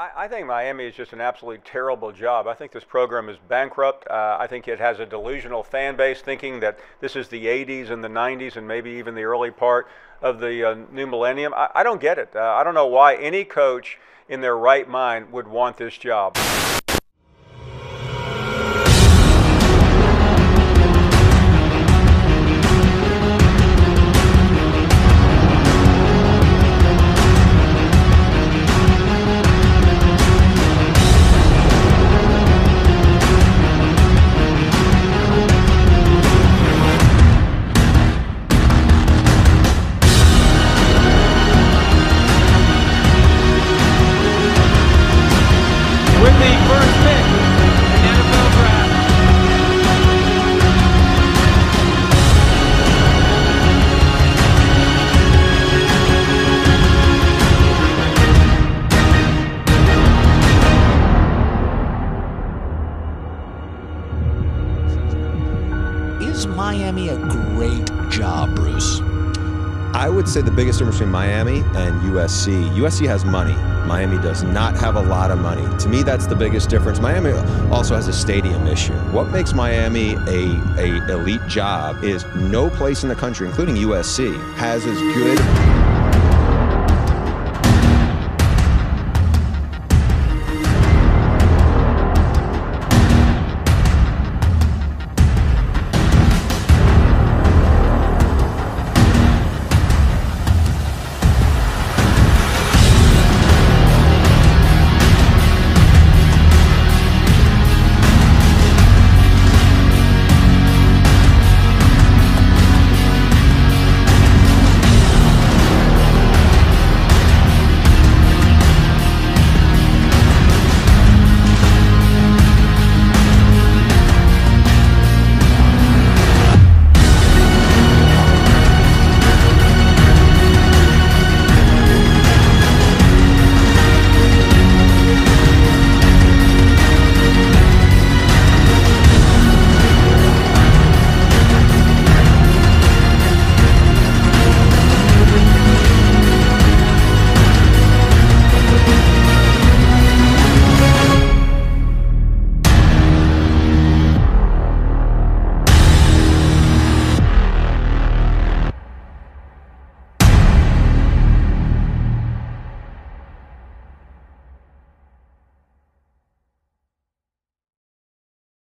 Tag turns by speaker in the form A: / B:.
A: I think Miami is just an absolutely terrible job. I think this program is bankrupt. Uh, I think it has a delusional fan base thinking that this is the 80s and the 90s and maybe even the early part of the uh, new millennium. I, I don't get it. Uh, I don't know why any coach in their right mind would want this job.
B: Miami a great job, Bruce?
C: I would say the biggest difference between Miami and USC. USC has money. Miami does not have a lot of money. To me, that's the biggest difference. Miami also has a stadium issue. What makes Miami a, a elite job is no place in the country, including USC, has as good